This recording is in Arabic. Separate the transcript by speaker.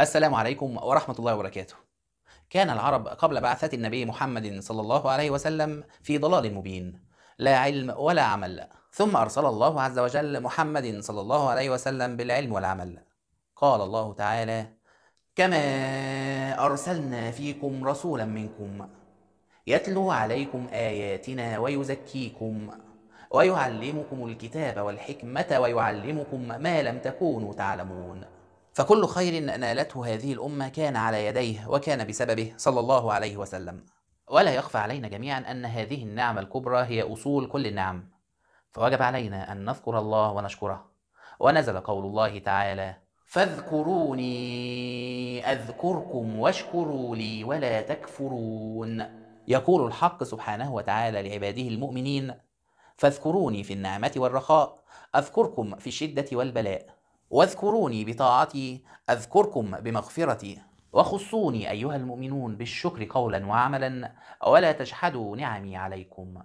Speaker 1: السلام عليكم ورحمة الله وبركاته. كان العرب قبل بعثة النبي محمد صلى الله عليه وسلم في ضلال مبين، لا علم ولا عمل، ثم أرسل الله عز وجل محمد صلى الله عليه وسلم بالعلم والعمل. قال الله تعالى: كما أرسلنا فيكم رسولا منكم يتلو عليكم آياتنا ويزكيكم ويعلمكم الكتاب والحكمة ويعلمكم ما لم تكونوا تعلمون. فكل خير نألته هذه الأمة كان على يديه وكان بسببه صلى الله عليه وسلم. ولا يخفى علينا جميعا أن هذه النعمة الكبرى هي أصول كل النعم. فوجب علينا أن نذكر الله ونشكره. ونزل قول الله تعالى فاذكروني أذكركم واشكروا لي ولا تكفرون يقول الحق سبحانه وتعالى لعباده المؤمنين فاذكروني في النعمة والرخاء. أذكركم في الشدة والبلاء واذكروني بطاعتي أذكركم بمغفرتي وخصوني أيها المؤمنون بالشكر قولا وعملا ولا تجحدوا نعمي عليكم.